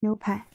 牛排。